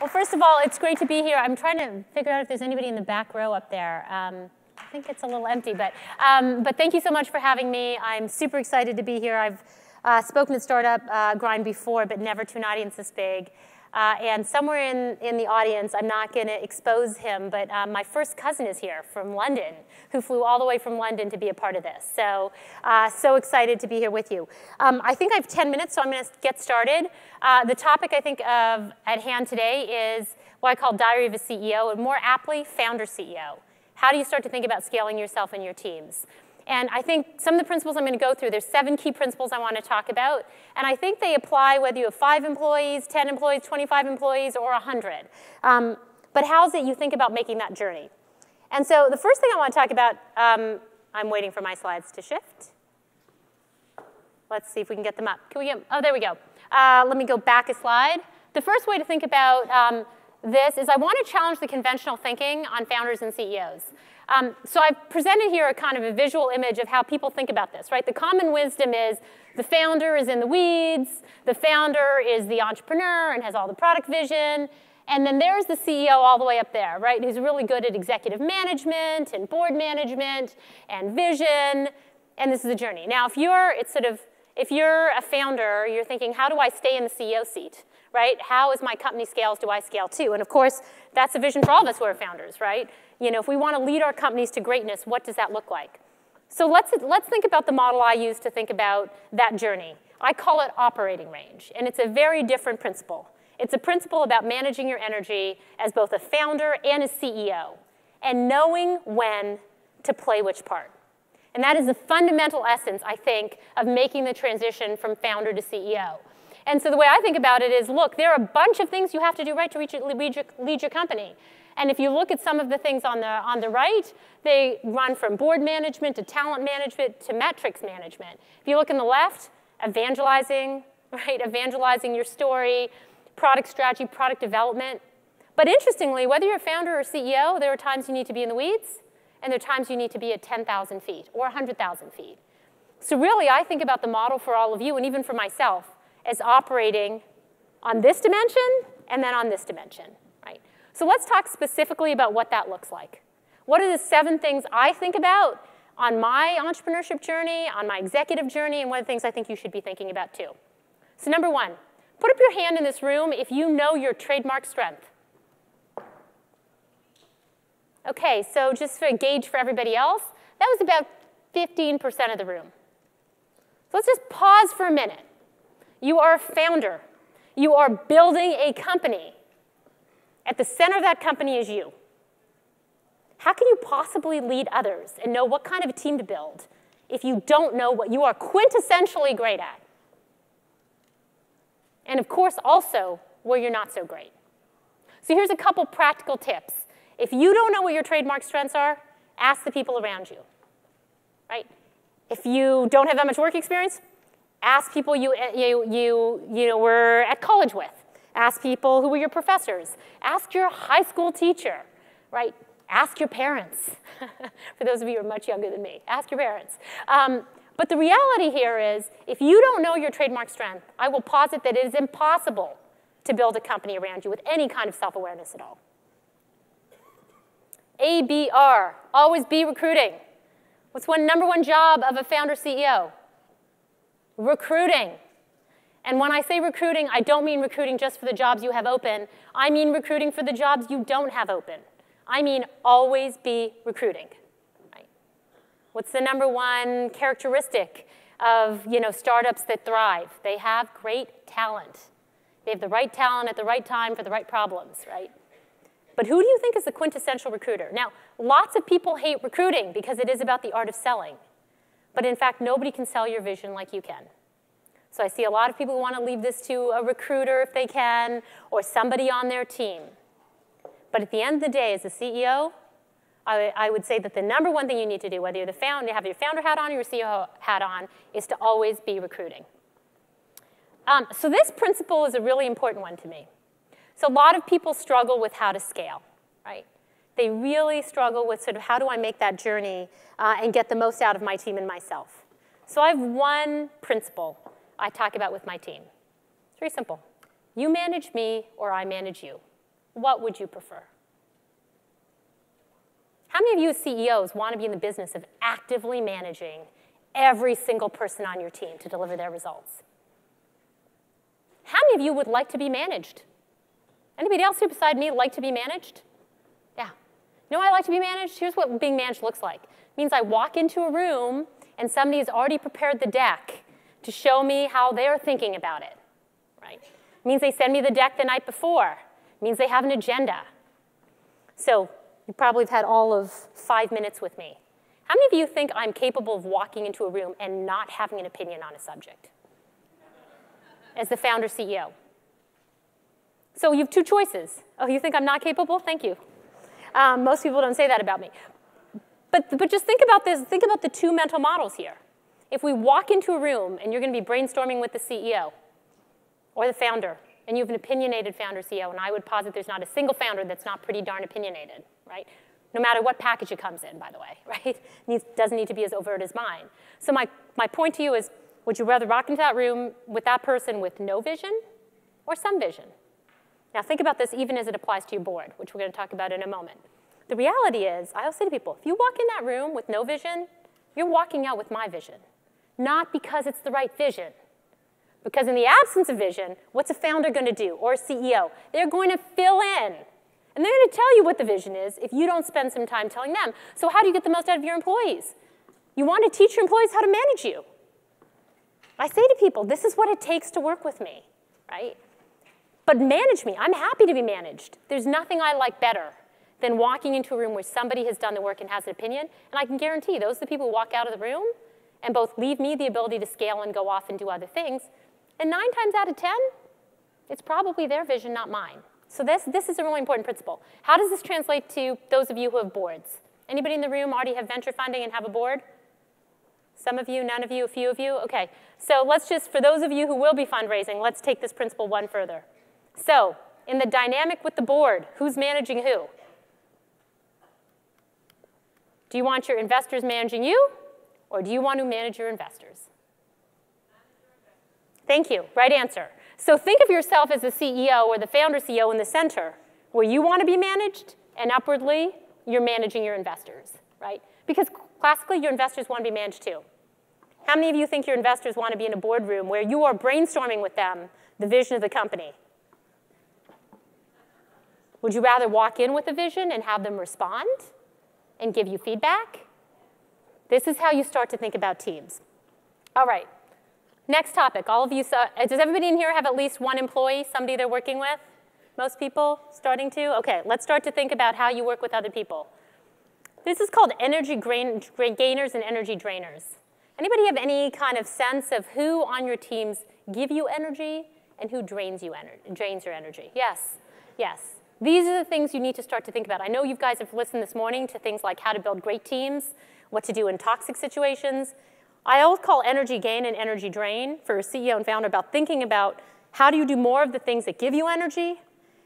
Well, first of all, it's great to be here. I'm trying to figure out if there's anybody in the back row up there. Um, I think it's a little empty, but, um, but thank you so much for having me. I'm super excited to be here. I've uh, spoken at Startup uh, Grind before, but never to an audience this big. Uh, and somewhere in, in the audience, I'm not going to expose him, but uh, my first cousin is here from London, who flew all the way from London to be a part of this. So, uh, so excited to be here with you. Um, I think I have 10 minutes, so I'm going to get started. Uh, the topic I think of at hand today is what I call Diary of a CEO, and more aptly, Founder CEO. How do you start to think about scaling yourself and your teams? And I think some of the principles I'm going to go through, there's seven key principles I want to talk about. And I think they apply whether you have five employees, 10 employees, 25 employees, or 100. Um, but how's it you think about making that journey? And so the first thing I want to talk about, um, I'm waiting for my slides to shift. Let's see if we can get them up. Can we get, oh, there we go. Uh, let me go back a slide. The first way to think about um, this is I want to challenge the conventional thinking on founders and CEOs. Um, so I've presented here a kind of a visual image of how people think about this, right? The common wisdom is the founder is in the weeds, the founder is the entrepreneur and has all the product vision, and then there's the CEO all the way up there, right, who's really good at executive management and board management and vision, and this is the journey. Now, if you're, it's sort of, if you're a founder, you're thinking, how do I stay in the CEO seat? right? How is my company scales do I scale too? And of course, that's a vision for all of us who are founders, right? You know, if we want to lead our companies to greatness, what does that look like? So let's, let's think about the model I use to think about that journey. I call it operating range, and it's a very different principle. It's a principle about managing your energy as both a founder and a CEO, and knowing when to play which part. And that is the fundamental essence, I think, of making the transition from founder to CEO. And so the way I think about it is, look, there are a bunch of things you have to do right to lead, your, lead your company. And if you look at some of the things on the, on the right, they run from board management to talent management to metrics management. If you look on the left, evangelizing, right, evangelizing your story, product strategy, product development. But interestingly, whether you're a founder or CEO, there are times you need to be in the weeds, and there are times you need to be at 10,000 feet or 100,000 feet. So really, I think about the model for all of you, and even for myself, as operating on this dimension and then on this dimension? So let's talk specifically about what that looks like. What are the seven things I think about on my entrepreneurship journey, on my executive journey, and what are the things I think you should be thinking about too? So number one, put up your hand in this room if you know your trademark strength. Okay, so just for a gauge for everybody else, that was about 15% of the room. So let's just pause for a minute. You are a founder. You are building a company. At the center of that company is you. How can you possibly lead others and know what kind of a team to build if you don't know what you are quintessentially great at? And of course, also where you're not so great. So here's a couple practical tips. If you don't know what your trademark strengths are, ask the people around you, right? If you don't have that much work experience, Ask people you, you, you, you know, were at college with. Ask people who were your professors. Ask your high school teacher, right? Ask your parents. For those of you who are much younger than me, ask your parents. Um, but the reality here is, if you don't know your trademark strength, I will posit that it is impossible to build a company around you with any kind of self-awareness at all. ABR, always be recruiting. What's one number one job of a founder CEO? recruiting. And when I say recruiting, I don't mean recruiting just for the jobs you have open. I mean recruiting for the jobs you don't have open. I mean always be recruiting. Right? What's the number one characteristic of you know, startups that thrive? They have great talent. They have the right talent at the right time for the right problems, right? But who do you think is the quintessential recruiter? Now, lots of people hate recruiting because it is about the art of selling. But in fact, nobody can sell your vision like you can. So I see a lot of people who want to leave this to a recruiter if they can, or somebody on their team. But at the end of the day, as a CEO, I, I would say that the number one thing you need to do, whether you're the founder, you have your founder hat on or your CEO hat on, is to always be recruiting. Um, so this principle is a really important one to me. So a lot of people struggle with how to scale, right? they really struggle with sort of how do I make that journey uh, and get the most out of my team and myself. So I have one principle I talk about with my team. It's very simple. You manage me or I manage you. what would you prefer? How many of you as CEOs want to be in the business of actively managing every single person on your team to deliver their results? How many of you would like to be managed? Anybody else here beside me like to be managed? Yeah. Know I like to be managed? Here's what being managed looks like. It means I walk into a room and somebody has already prepared the deck to show me how they're thinking about it, right? It means they send me the deck the night before. It means they have an agenda. So you probably have had all of five minutes with me. How many of you think I'm capable of walking into a room and not having an opinion on a subject? As the founder CEO. So you have two choices. Oh, you think I'm not capable? Thank you. Um, most people don't say that about me. But, but just think about this, think about the two mental models here. If we walk into a room and you're going to be brainstorming with the CEO or the founder, and you have an opinionated founder CEO, and I would posit there's not a single founder that's not pretty darn opinionated, right? No matter what package it comes in, by the way, right? Doesn't need to be as overt as mine. So my, my point to you is, would you rather walk into that room with that person with no vision or some vision? Now think about this even as it applies to your board, which we're going to talk about in a moment. The reality is, I always say to people, if you walk in that room with no vision, you're walking out with my vision. Not because it's the right vision. Because in the absence of vision, what's a founder going to do, or a CEO? They're going to fill in. And they're going to tell you what the vision is if you don't spend some time telling them. So how do you get the most out of your employees? You want to teach your employees how to manage you. I say to people, this is what it takes to work with me, right? But manage me. I'm happy to be managed. There's nothing I like better than walking into a room where somebody has done the work and has an opinion. And I can guarantee those are the people who walk out of the room and both leave me the ability to scale and go off and do other things. And nine times out of 10, it's probably their vision, not mine. So this, this is a really important principle. How does this translate to those of you who have boards? Anybody in the room already have venture funding and have a board? Some of you, none of you, a few of you? Okay, so let's just, for those of you who will be fundraising, let's take this principle one further. So, in the dynamic with the board, who's managing who? Do you want your investors managing you, or do you want to manage your investors? Thank you, right answer. So think of yourself as the CEO or the founder CEO in the center, where you want to be managed, and upwardly, you're managing your investors, right? Because classically, your investors want to be managed too. How many of you think your investors want to be in a boardroom where you are brainstorming with them the vision of the company? Would you rather walk in with a vision and have them respond and give you feedback? This is how you start to think about teams. All right, next topic. All of you, saw, uh, does everybody in here have at least one employee, somebody they're working with? Most people starting to? Okay, let's start to think about how you work with other people. This is called energy gainers and energy drainers. Anybody have any kind of sense of who on your teams give you energy and who drains you drains your energy? Yes, yes. These are the things you need to start to think about. I know you guys have listened this morning to things like how to build great teams, what to do in toxic situations. I always call energy gain and energy drain for a CEO and founder about thinking about how do you do more of the things that give you energy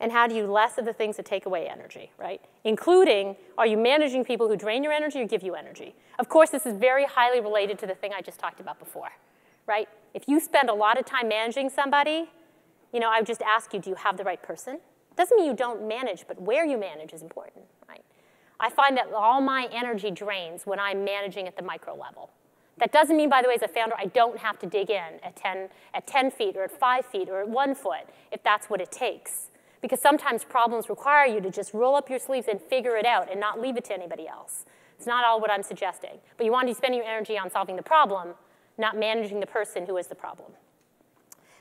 and how do you less of the things that take away energy, right? Including, are you managing people who drain your energy or give you energy? Of course, this is very highly related to the thing I just talked about before, right? If you spend a lot of time managing somebody, you know, I would just ask you, do you have the right person? Doesn't mean you don't manage, but where you manage is important? I find that all my energy drains when I'm managing at the micro level. That doesn't mean, by the way, as a founder, I don't have to dig in at 10, at 10 feet or at 5 feet or at 1 foot if that's what it takes. Because sometimes problems require you to just roll up your sleeves and figure it out and not leave it to anybody else. It's not all what I'm suggesting. But you want to spend your energy on solving the problem, not managing the person who is the problem.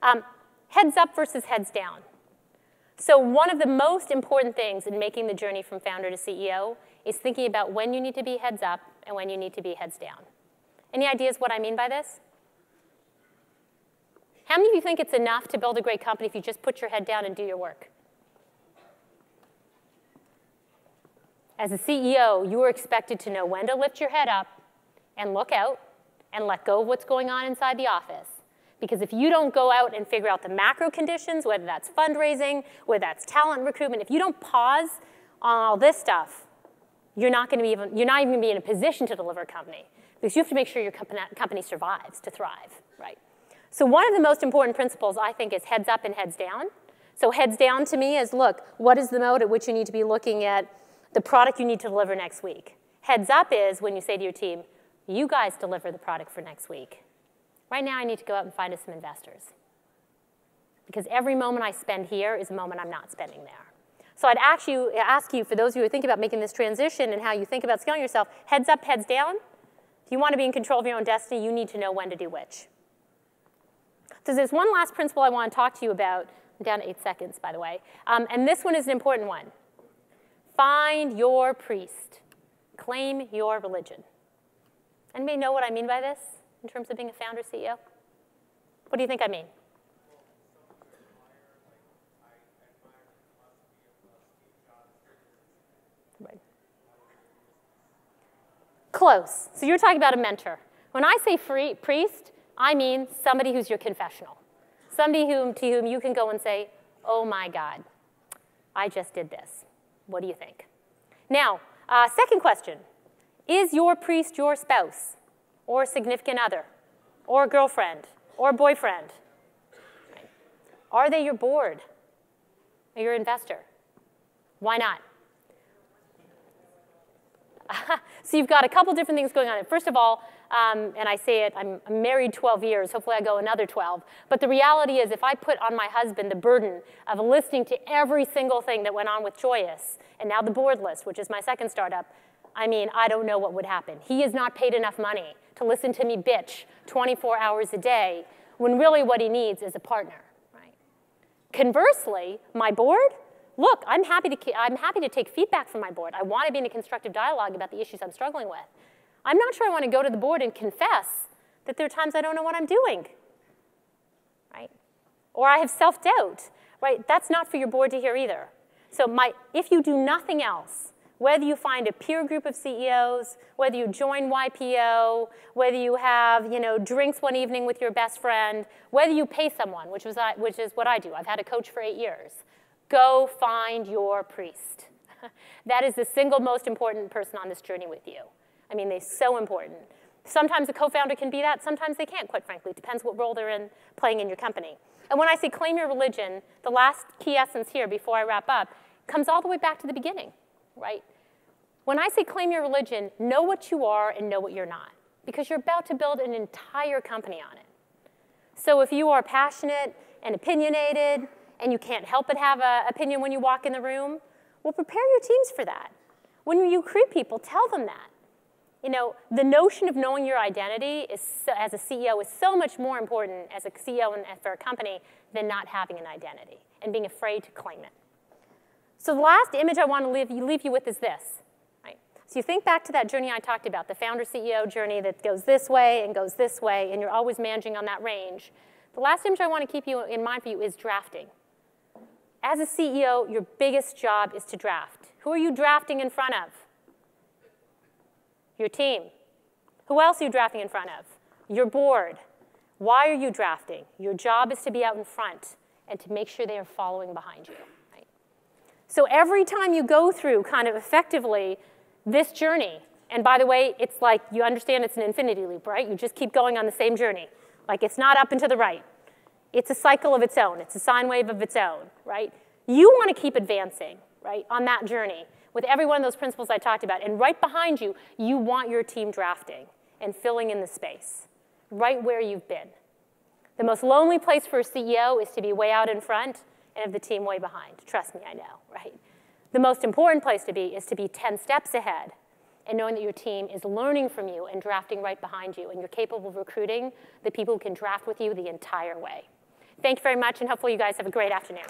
Um, heads up versus heads down. So one of the most important things in making the journey from founder to CEO is thinking about when you need to be heads up and when you need to be heads down. Any ideas what I mean by this? How many of you think it's enough to build a great company if you just put your head down and do your work? As a CEO, you are expected to know when to lift your head up and look out and let go of what's going on inside the office because if you don't go out and figure out the macro conditions, whether that's fundraising, whether that's talent recruitment, if you don't pause on all this stuff, you're not going to be even, you're not even going to be in a position to deliver a company because you have to make sure your company, company survives to thrive, right? So one of the most important principles, I think, is heads up and heads down. So heads down to me is, look, what is the mode at which you need to be looking at the product you need to deliver next week? Heads up is when you say to your team, you guys deliver the product for next week. Right now, I need to go out and find us some investors. Because every moment I spend here is a moment I'm not spending there. So I'd ask you, ask you, for those of you who are thinking about making this transition and how you think about scaling yourself, heads up, heads down. If you want to be in control of your own destiny, you need to know when to do which. So there's one last principle I want to talk to you about. I'm down to eight seconds, by the way. Um, and this one is an important one. Find your priest. Claim your religion. Anybody know what I mean by this in terms of being a founder CEO? What do you think I mean? Close. So you're talking about a mentor. When I say free, priest, I mean somebody who's your confessional. Somebody whom, to whom you can go and say, oh my God, I just did this. What do you think? Now, uh, second question. Is your priest your spouse or significant other or girlfriend or boyfriend? Are they your board or your investor? Why not? so you've got a couple different things going on. First of all, um, and I say it, I'm, I'm married 12 years, hopefully I go another 12. But the reality is if I put on my husband the burden of listening to every single thing that went on with Joyus, and now the Boardlist, which is my second startup, I mean, I don't know what would happen. He is not paid enough money to listen to me bitch 24 hours a day when really what he needs is a partner, right? Conversely, my board, look, I'm happy, to, I'm happy to take feedback from my board. I want to be in a constructive dialogue about the issues I'm struggling with. I'm not sure I want to go to the board and confess that there are times I don't know what I'm doing, right? Or I have self-doubt, right? That's not for your board to hear either. So my, if you do nothing else, whether you find a peer group of CEOs, whether you join YPO, whether you have you know, drinks one evening with your best friend, whether you pay someone, which, was, which is what I do. I've had a coach for eight years. Go find your priest. that is the single most important person on this journey with you. I mean, they're so important. Sometimes a co-founder can be that, sometimes they can't, quite frankly. It depends what role they're in playing in your company. And when I say claim your religion, the last key essence here before I wrap up comes all the way back to the beginning, right? When I say claim your religion, know what you are and know what you're not, because you're about to build an entire company on it. So if you are passionate and opinionated and you can't help but have an opinion when you walk in the room, well, prepare your teams for that. When you recruit people, tell them that. You know, the notion of knowing your identity is, as a CEO is so much more important as a CEO for a company than not having an identity and being afraid to claim it. So the last image I want to leave you, leave you with is this. Right? So you think back to that journey I talked about, the founder CEO journey that goes this way and goes this way, and you're always managing on that range. The last image I want to keep you in mind for you is drafting. As a CEO, your biggest job is to draft. Who are you drafting in front of? Your team. Who else are you drafting in front of? Your board. Why are you drafting? Your job is to be out in front and to make sure they are following behind you. So every time you go through kind of effectively this journey, and by the way, it's like you understand it's an infinity loop, right? You just keep going on the same journey. Like it's not up and to the right. It's a cycle of its own. It's a sine wave of its own, right? You want to keep advancing, right, on that journey with every one of those principles I talked about. And right behind you, you want your team drafting and filling in the space, right where you've been. The most lonely place for a CEO is to be way out in front and have the team way behind. Trust me, I know, right? The most important place to be is to be 10 steps ahead and knowing that your team is learning from you and drafting right behind you, and you're capable of recruiting the people who can draft with you the entire way. Thank you very much, and hopefully you guys have a great afternoon.